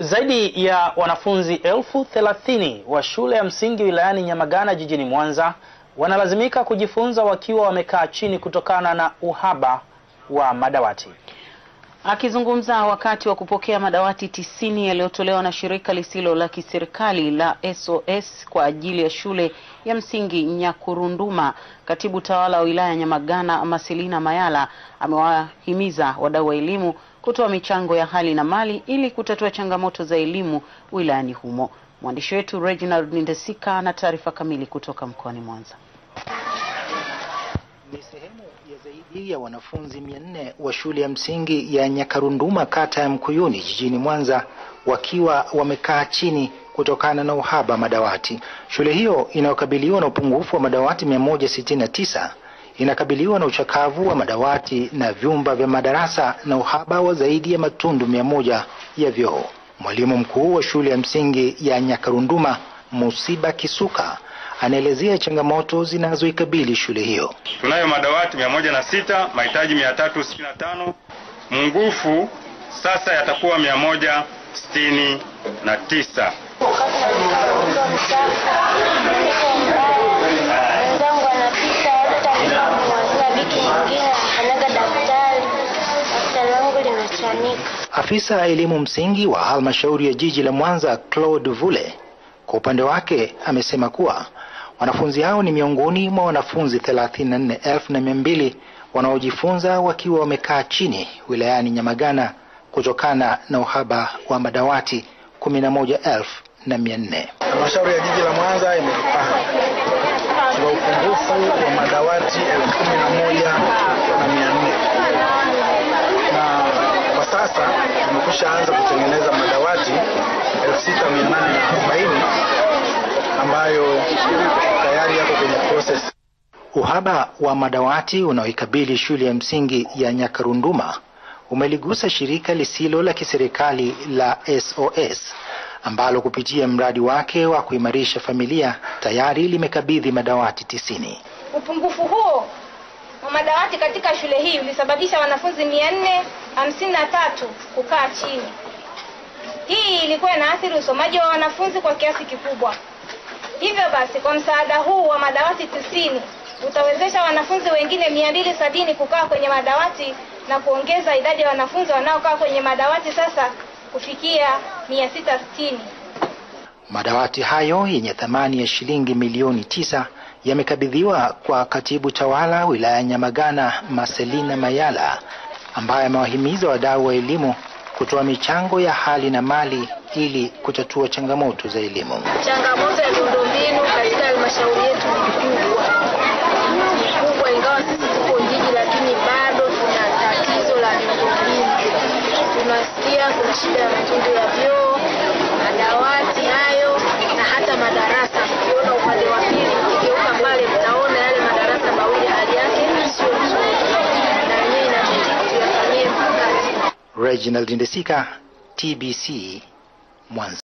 Zaidi ya wanafunzi elfu thelathini wa shule ya msingi wilayani Nyamagana jijini Mwanza wanalazimika kujifunza wakiwa wamekaa chini kutokana na uhaba wa madawati. Akizungumza wakati wa kupokea madawati tisini yaliyotolewa na shirika lisilo la kiserikali la SOS kwa ajili ya shule ya msingi Nyakurunduma, katibu tawala wa wilaya ya Nyamagana Masilina Mayala amewahimiza wadau wa elimu kutoa michango ya hali na mali ili kutatua changamoto za elimu wilayani humo. Mwandishi wetu Reginald Nindesika ana taarifa kamili kutoka mkoani Mwanza. Ni sehemu ya zaidi ya wanafunzi mia nne wa shule ya msingi ya Nyakarunduma kata ya Mkuyuni jijini Mwanza wakiwa wamekaa chini kutokana na uhaba madawati. Shule hiyo inayokabiliwa na upungufu wa madawati 169 inakabiliwa na uchakavu wa madawati na vyumba vya madarasa na uhaba wa zaidi ya matundu mia moja ya vyoo. Mwalimu mkuu wa shule ya msingi ya Nyakarunduma Musiba Kisuka anaelezea changamoto zinazoikabili shule hiyo. Tunayo madawati mia moja na sita, mahitaji mia tatu sitini na tano. Mungufu sasa yatakuwa mia moja sitini na tisa. Tanganyika. Afisa elimu msingi wa halmashauri ya jiji la Mwanza Claude Vule kwa upande wake amesema kuwa wanafunzi hao ni miongoni mwa wanafunzi 34,200 wanaojifunza wakiwa wamekaa chini wilayani Nyamagana kutokana na uhaba wa madawati 11,400. Halmashauri ya jiji la Mwanza imejipanga tuna upungufu wa madawati 11,400 kwa sasa tumekusha anza kutengeneza madawati elfu sita mia nane na arobaini ambayo tayari yako kwenye process. Uhaba wa madawati unaoikabili shule ya msingi ya Nyakarunduma umeligusa shirika lisilo la kiserikali la SOS ambalo kupitia mradi wake wa kuimarisha familia tayari limekabidhi madawati tisini. Upungufu huo wa madawati katika shule hii ulisababisha wanafunzi mia nne hamsini na tatu kukaa chini. Hii ilikuwa inaathiri usomaji wa wanafunzi kwa kiasi kikubwa. Hivyo basi, kwa msaada huu wa madawati tisini utawezesha wanafunzi wengine mia mbili sabini kukaa kwenye madawati na kuongeza idadi ya wanafunzi wanaokaa kwenye madawati sasa kufikia mia sita sitini. Madawati hayo yenye thamani ya shilingi milioni tisa yamekabidhiwa kwa katibu tawala wilaya ya Nyamagana Marcelina Mayala ambaye amewahimiza wadau wa elimu kutoa michango ya hali na mali ili kutatua changamoto za elimu. Changamoto ya miundombinu katika halmashauri yetu ni kubwa, kubwa, ingawa sisi tuko jiji, lakini bado tuna tatizo la miundombinu. Tunasikia kuna shida ya matundu ya vyoo, Reginald Ndesika, TBC, Mwanza.